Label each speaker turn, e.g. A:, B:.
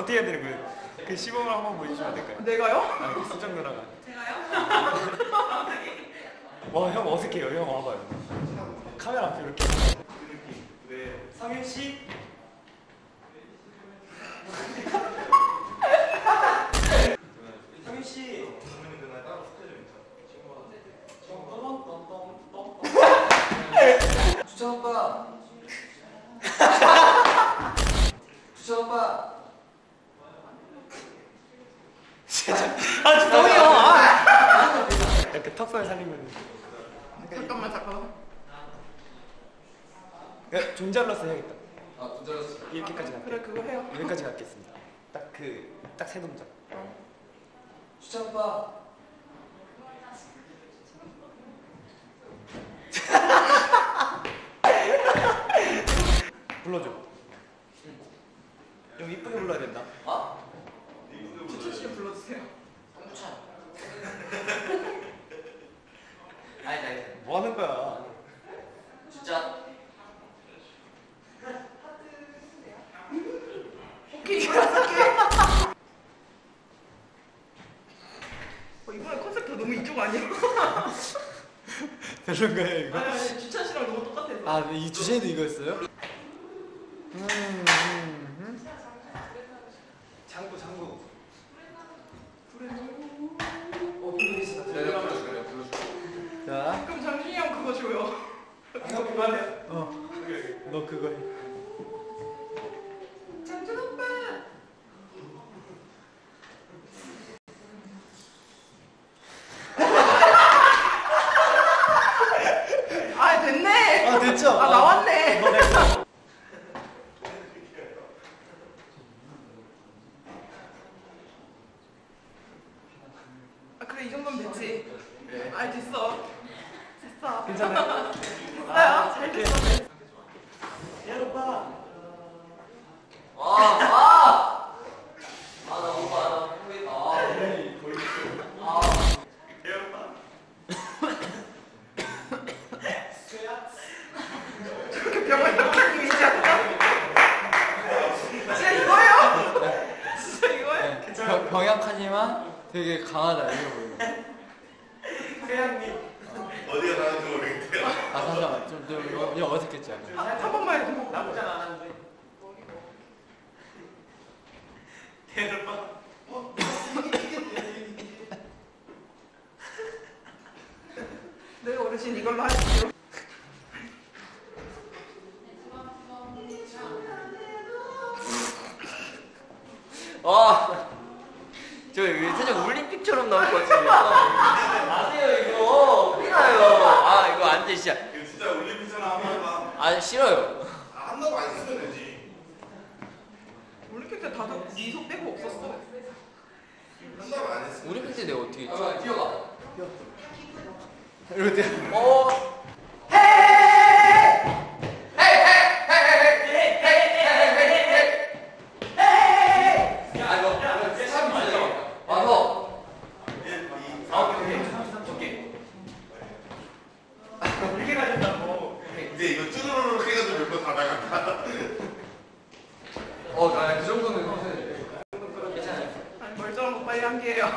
A: 어떻게 해야 되는 거예요? 그 시범을 한번 보여주시면 안 될까요?
B: 내가요?
A: 아, 그 수정 누나가.
B: 제가요?
A: 와, 형 어색해요. 형 와봐요. 카메라 앞에 이렇게. 네, 상윤 씨. 아, 죄송해요. 아. 이렇게 턱살 살리면.
B: 잠깐만 잠깐만.
A: 야, 존잘러스 해야겠다.
C: 아, 돈 잘랐어.
A: 이렇게까지 갈게요.
B: 그래 그거 해요.
A: 여기까지 갖겠습니다. 딱 그, 딱 세 동작.
C: 오빠.
A: 불러줘. 형 이쁘게 불러야 된다.
C: 아?
B: 주찬 씨 불러주세요.
C: 성찬. 아니, 아니.
A: 뭐 하는 거야?
C: 진짜.
B: 오케이 이거 어, 이번에 컨셉도 너무 이쪽 아니야?
A: 별론 거예요 이거?
B: 아니 아니 주찬 씨랑 너무 똑같아서.
A: 아, 이 주제도 이거였어요? 음, 음, 음. 장구, 장구. 어, 불리시다.
C: 내가 불러줘, 내가 불러줘.
A: 자,
B: 그럼 장준이 형 그거 줘요.
A: 이거 그거 하네. 어, 너 그거 해.
B: 장준 오빠. 아 됐네.
A: 아, 됐죠?
B: 아 나왔네.
A: 너 됐어.
B: 아 그래 이 정도면 됐지. 아 됐어. 됐어.
A: 괜찮아요?
B: 됐어요. 잘 됐어.
A: 오빠.
C: 아, 아! 아, 나 오빠, 나 후회다. 아, 아.
B: 진짜 이거예요? 진짜 이거예요?
C: 병, 병약하지만 되게 강하다, 이거 보여.
A: 세양님.
D: 어디가 나는지 모르겠대요.
C: 아, 잠시만. 좀, 좀, 이거, 이거 어색했지, 약간.
B: 아, 한 번만 해도.
A: 나쁘지 않았는데. 대박.
B: 네 어르신 이걸로 하십시오.
C: 와, 저 이거 살짝 올림픽처럼 나올 것 같은데. 아세요 이거? 피나요. 아 이거 안돼 진짜.
D: 이거 진짜 올림픽처럼 한번 해봐.
C: 아 싫어요.
D: 아, 한다고 안 쓰면 되지.
B: 올림픽 때 다들 이속 빼고 없었어.
D: 한다고 안 했어.
C: 올림픽 때 내가 어떻게 했지? 뛰어가.
A: 이러고 돼.
C: 어. 아 이거 이거 참 맞아. 와서
A: 아, 오케이. 33초. 오케이. 이렇게 가진다고.
D: 근데 이거 쭈루루루 해가지고 몇 번 다 나간다.
C: 어, 나그 정도는 괜찮아요.
B: 아니 멀쩡한 거 빨리 한
D: 왜,